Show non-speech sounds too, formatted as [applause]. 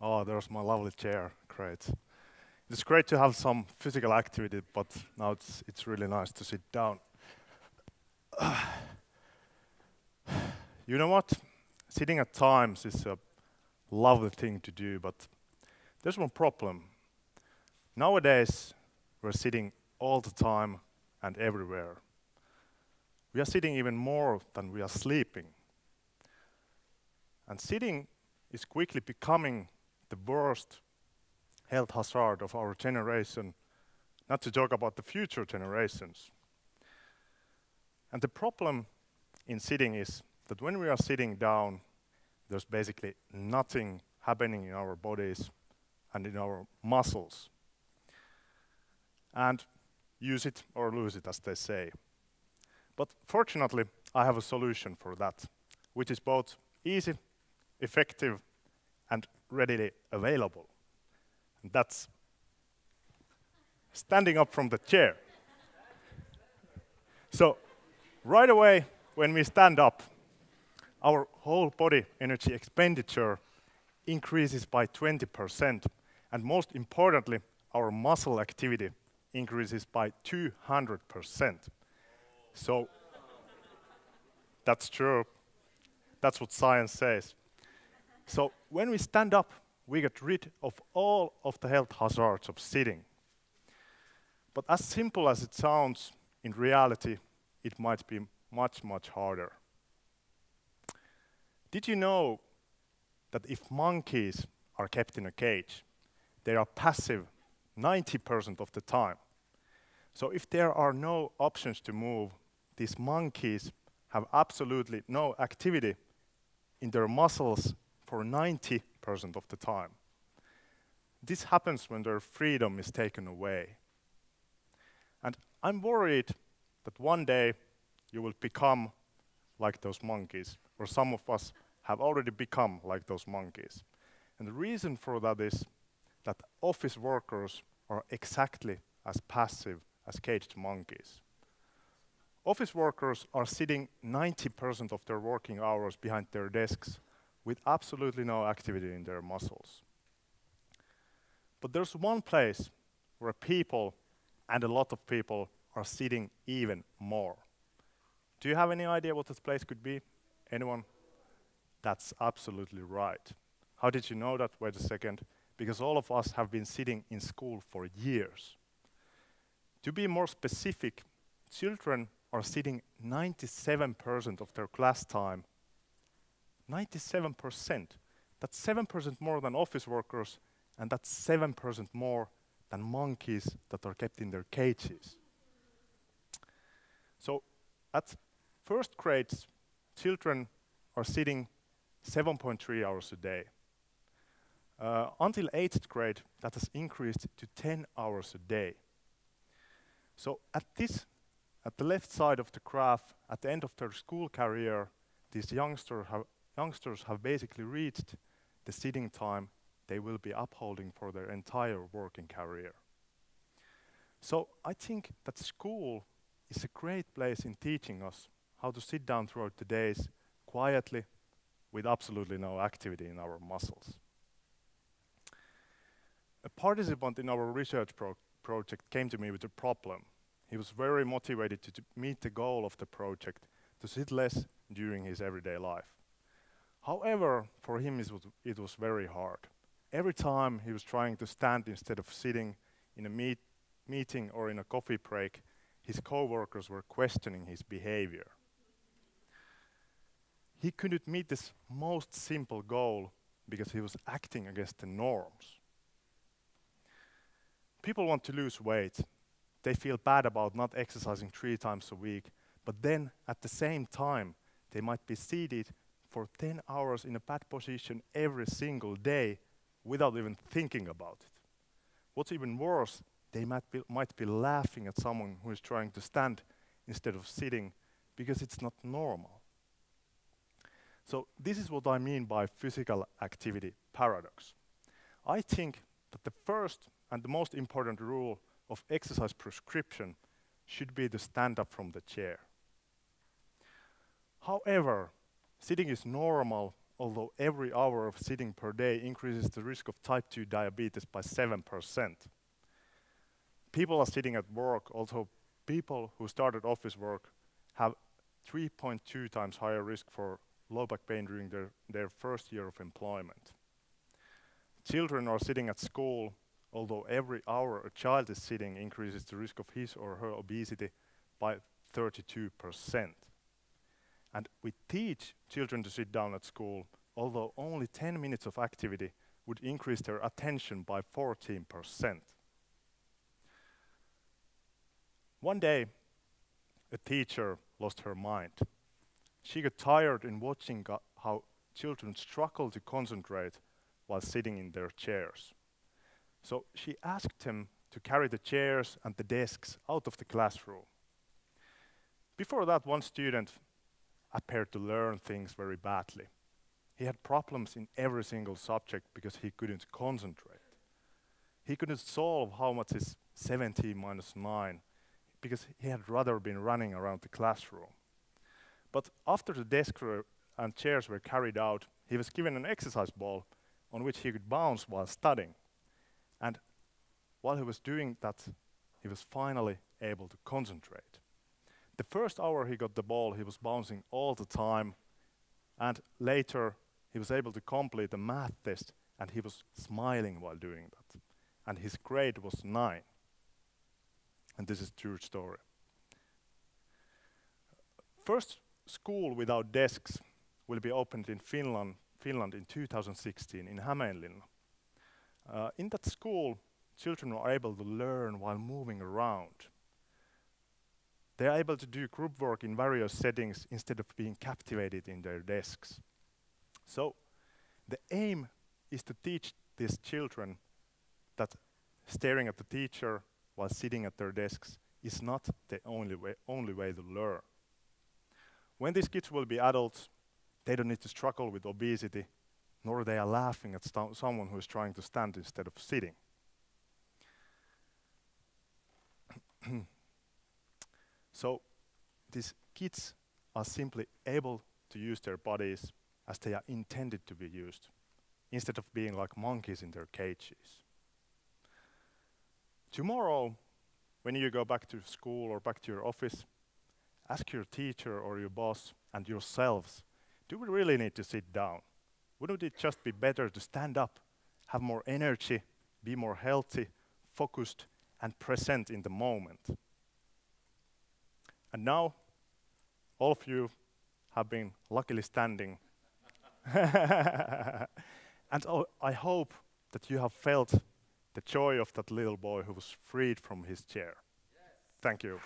Oh, there's my lovely chair. Great. It's great to have some physical activity, but now it's, it's really nice to sit down. [sighs] you know what? Sitting at times is a lovely thing to do, but there's one problem. Nowadays, we're sitting all the time and everywhere. We are sitting even more than we are sleeping. And sitting is quickly becoming the worst health hazard of our generation, not to talk about the future generations. And the problem in sitting is that when we are sitting down, there's basically nothing happening in our bodies and in our muscles. And use it or lose it, as they say. But fortunately, I have a solution for that, which is both easy, effective, readily available. And that's standing up from the chair. so, right away, when we stand up, our whole body energy expenditure increases by 20%, and most importantly, our muscle activity increases by 200%. So, that's true. That's what science says. So, when we stand up, we get rid of all of the health hazards of sitting. But as simple as it sounds, in reality, it might be much, much harder. Did you know that if monkeys are kept in a cage, they are passive 90% of the time? So if there are no options to move, these monkeys have absolutely no activity in their muscles for 90 percent of the time. This happens when their freedom is taken away. And I'm worried that one day you will become like those monkeys, or some of us have already become like those monkeys. And the reason for that is that office workers are exactly as passive as caged monkeys. Office workers are sitting 90% of their working hours behind their desks with absolutely no activity in their muscles. But there's one place where people, and a lot of people, are sitting even more. Do you have any idea what this place could be? Anyone? That's absolutely right. How did you know that? Wait a second. Because all of us have been sitting in school for years. To be more specific, children are sitting 97% of their class time 97%. That's 7% more than office workers, and that's 7% more than monkeys that are kept in their cages. So at first grades, children are sitting 7.3 hours a day. Uh, until eighth grade, that has increased to 10 hours a day. So at this, at the left side of the graph, at the end of their school career, these youngsters have youngsters have basically reached the sitting time they will be upholding for their entire working career. So I think that school is a great place in teaching us how to sit down throughout the days quietly with absolutely no activity in our muscles. A participant in our research pro project came to me with a problem. He was very motivated to, to meet the goal of the project to sit less during his everyday life. However, for him it was, very hard. Every time he was trying to stand instead of sitting in a meet meeting or in a coffee break, his co-workers were questioning his behavior. He couldn't meet this most simple goal because he was acting against the norms. People want to lose weight. They feel bad about not exercising three times a week, but then at the same time, they might be seated for 10 hours in a bad position every single day without even thinking about it. What's even worse, they might be, might be laughing at someone who is trying to stand instead of sitting because it's not normal. So this is what I mean by physical activity paradox. I think that the first and the most important rule of exercise prescription should be to stand up from the chair. However, sitting is normal although every hour of sitting per day increases the risk of type 2 diabetes by 7%. People are sitting at work, although people who started office work have 3.2 times higher risk for low back pain during their, their first year of employment. Children are sitting at school, although every hour a child is sitting increases the risk of his or her obesity by 32%. And we teach children to sit down at school, although only 10 minutes of activity would increase their attention by 14%. One day, a teacher lost her mind. She got tired in watching how children struggle to concentrate while sitting in their chairs. So she asked him to carry the chairs and the desks out of the classroom. Before that, one student appeared to learn things very badly. He had problems in every single subject because he couldn't concentrate. He couldn't solve how much is 17 minus 9 because he had rather been running around the classroom. But after the desk and chairs were carried out, he was given an exercise ball on which he could bounce while studying. And while he was doing that, he was finally able to concentrate. The first hour he got the ball, he was bouncing all the time. And later, he was able to complete the math test, and he was smiling while doing that. And his grade was 9. And this is true story. First school without desks will be opened in Finland, Finland in 2016 in Hämeenlinna. Uh, in that school, children are able to learn while moving around. They are able to do group work in various settings instead of being captivated in their desks. So the aim is to teach these children that staring at the teacher while sitting at their desks is not the only way, only way to learn. When these kids will be adults, they don't need to struggle with obesity, nor they are laughing at someone who is trying to stand instead of sitting. [clears throat] so these kids are simply able to use their bodies as they are intended to be used, instead of being like monkeys in their cages. Tomorrow, when you go back to school or back to your office, ask your teacher or your boss and yourselves, do we really need to sit down? Wouldn't it just be better to stand up, have more energy, be more healthy, focused, and present in the moment? And now, all of you have been luckily standing. [laughs] and oh, I hope that you have felt the joy of that little boy who was freed from his chair. Yes. Thank you.